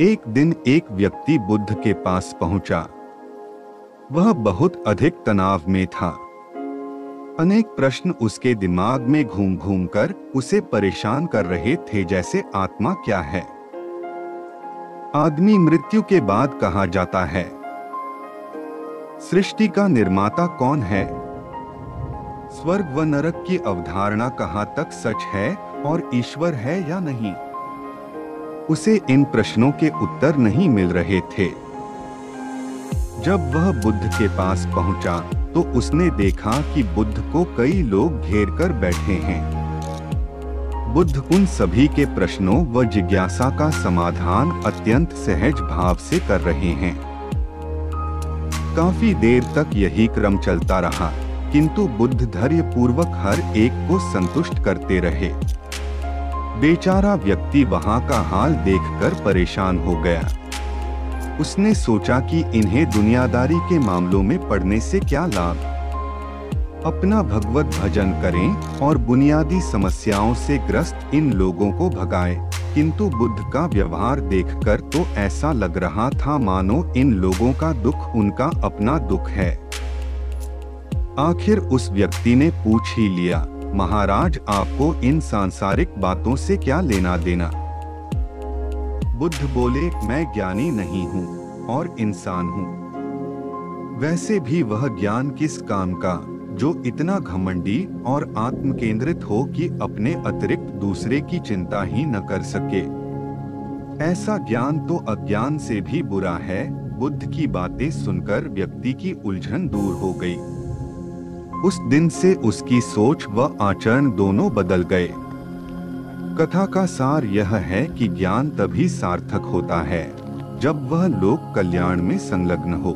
एक दिन एक व्यक्ति बुद्ध के पास पहुँचा। वह बहुत अधिक तनाव में था। अनेक प्रश्न उसके दिमाग में घूम घूम कर उसे परेशान कर रहे थे जैसे आत्मा क्या है। आदमी मृत्यु के बाद कहा जाता है, सृष्टि का निर्माता कौन है? स्वर्ग व नरक की अवधारणा कहाँ तक सच है और ईश्वर है या नहीं? उसे इन प्रश्नों के उत्तर नहीं मिल रहे थे। जब वह बुद्ध के पास पहुँचा तो उसने देखा कि बुद्ध को कई लोग घेर कर बैठे हैं। बुद्ध उन सभी के प्रश्नों व जिज्ञासा का समाधान अत्यंत सहज भाव से कर रहे हैं। काफ़ी देर तक यही क्रम चलता रहा, किंतु बुद्ध धैर्य पूर्वक हर एक को संतुष्ट करते रहे। बेचारा व्यक्ति वहाँ का हाल देखकर परेशान हो गया। उसने सोचा कि इन्हें दुनियादारी के मामलों में पढ़ने से क्या लाभ? अपना भगवत भजन करें और बुनियादी समस्याओं से ग्रस्त इन लोगों को भगाएँ। किंतु बुद्ध का व्यवहार देखकर तो ऐसा लग रहा था मानो इन लोगों का दुख उनका अपना दुख है। आखिर उस व्यक्ति ने पूछ ही लिया महाराज, आपको इन सांसारिक बातों से क्या लेना देना? बुद्ध बोले, मैं ज्ञानी नहीं हूँ और इंसान हूँ। वैसे भी वह ज्ञान किस काम का, जो इतना घमंडी और आत्म केंद्रित हो कि अपने अतिरिक्त दूसरे की चिंता ही न कर सके? ऐसा ज्ञान तो अज्ञान से भी बुरा है, बुद्ध की बातें सुनकर व्यक्ति की उलझन दूर हो गई। उस दिन से उसकी सोच व आचरण दोनों बदल गए। कथा का सार यह है कि ज्ञान तभी सार्थक होता है, जब वह लोक कल्याण में संलग्न हो।